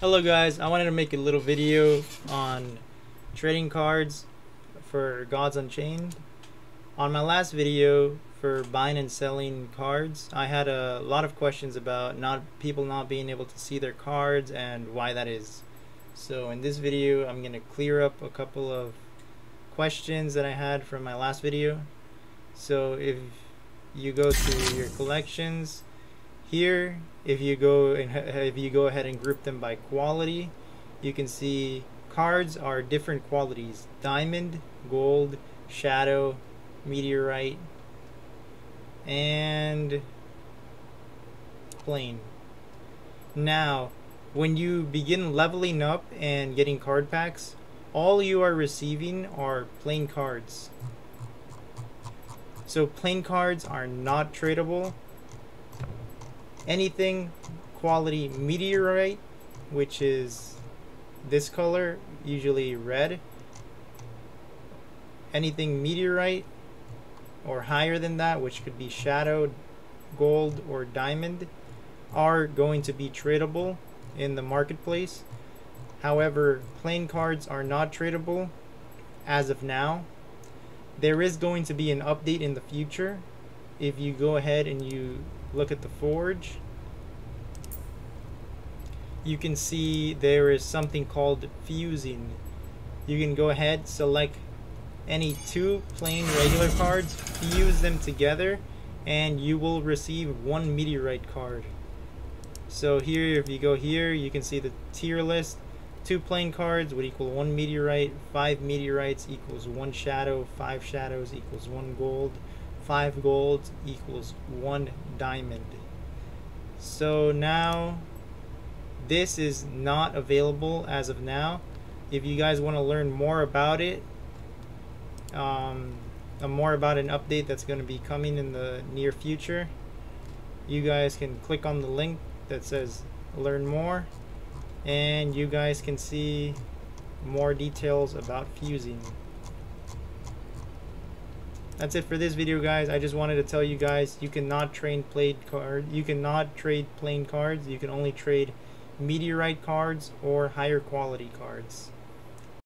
Hello guys, I wanted to make a little video on trading cards for Gods Unchained. On my last video for buying and selling cards, I had a lot of questions about not people not being able to see their cards and why that is. So in this video, I'm going to clear up a couple of questions that I had from my last video. So if you go to your collections, here if you go and if you go ahead and group them by quality you can see cards are different qualities. Diamond gold shadow meteorite and plain. Now when you begin leveling up and getting card packs all you are receiving are plain cards. So plain cards are not tradable anything quality meteorite which is this color usually red. Anything meteorite or higher than that which could be shadowed gold or diamond are going to be tradable in the marketplace. However plain cards are not tradable as of now. There is going to be an update in the future if you go ahead and you look at the forge, you can see there is something called fusing. You can go ahead, select any two plain regular cards, fuse them together, and you will receive one meteorite card. So here, if you go here, you can see the tier list. Two plain cards would equal one meteorite, five meteorites equals one shadow, five shadows equals one gold, 5 gold equals 1 diamond. So now this is not available as of now. If you guys want to learn more about it, um, more about an update that's going to be coming in the near future, you guys can click on the link that says learn more and you guys can see more details about fusing. That's it for this video, guys. I just wanted to tell you guys you cannot trade played card. You cannot trade plain cards. You can only trade meteorite cards or higher quality cards.